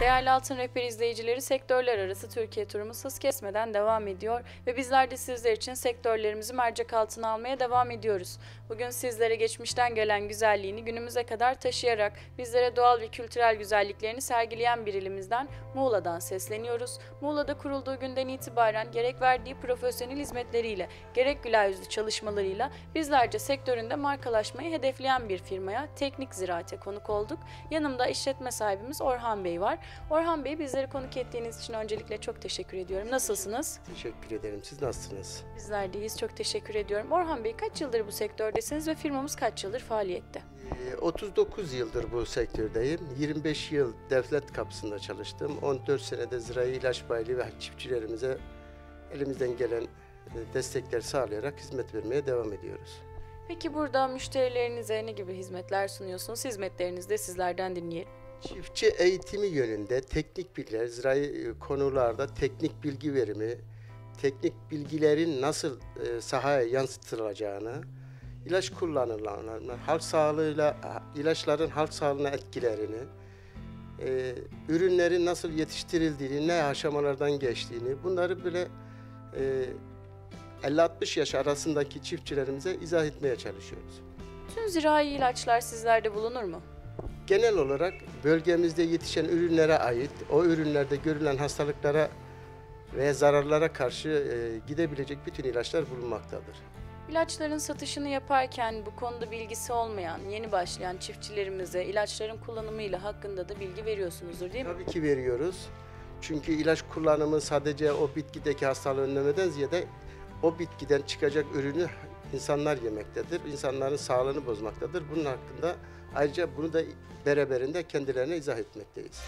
Değerli Altın Rehber izleyicileri sektörler arası Türkiye turumuz hız kesmeden devam ediyor ve bizler de sizler için sektörlerimizi mercek altına almaya devam ediyoruz. Bugün sizlere geçmişten gelen güzelliğini günümüze kadar taşıyarak bizlere doğal ve kültürel güzelliklerini sergileyen bir ilimizden Muğla'dan sesleniyoruz. Muğla'da kurulduğu günden itibaren gerek verdiği profesyonel hizmetleriyle gerek güler yüzlü çalışmalarıyla bizlerce sektöründe markalaşmayı hedefleyen bir firmaya Teknik Ziraat'e konuk olduk. Yanımda işletme sahibimiz Orhan Bey var. Orhan Bey bizleri konuk ettiğiniz için öncelikle çok teşekkür ediyorum. Nasılsınız? Teşekkür ederim. Siz nasılsınız? Bizler deyiz. Çok teşekkür ediyorum. Orhan Bey kaç yıldır bu sektördesiniz ve firmamız kaç yıldır faaliyette? Ee, 39 yıldır bu sektördeyim. 25 yıl devlet kapısında çalıştım. 14 senede zirai ilaç bayiliği ve çiftçilerimize elimizden gelen e, destekler sağlayarak hizmet vermeye devam ediyoruz. Peki burada müşterilerinize ne gibi hizmetler sunuyorsunuz? Hizmetlerinizi de sizlerden dinleyelim. Çiftçi eğitimi yönünde teknik bilgiler, zirai e, konularda teknik bilgi verimi, teknik bilgilerin nasıl e, sahaya yansıtılacağını, ilaç kullanılanlarını, halk sağlığıyla ilaçların halk sağlığına etkilerini, e, ürünlerin nasıl yetiştirildiğini, ne aşamalardan geçtiğini bunları böyle e, 50-60 yaş arasındaki çiftçilerimize izah etmeye çalışıyoruz. Tüm zirai ilaçlar sizlerde bulunur mu? Genel olarak bölgemizde yetişen ürünlere ait, o ürünlerde görülen hastalıklara ve zararlara karşı e, gidebilecek bütün ilaçlar bulunmaktadır. İlaçların satışını yaparken bu konuda bilgisi olmayan, yeni başlayan çiftçilerimize ilaçların kullanımıyla hakkında da bilgi veriyorsunuzdur değil mi? Tabii ki veriyoruz. Çünkü ilaç kullanımı sadece o bitkideki hastalığı önlemeden ziyade o bitkiden çıkacak ürünü insanlar yemektedir. İnsanların sağlığını bozmaktadır. Bunun hakkında ayrıca bunu da beraberinde kendilerine izah etmekteyiz.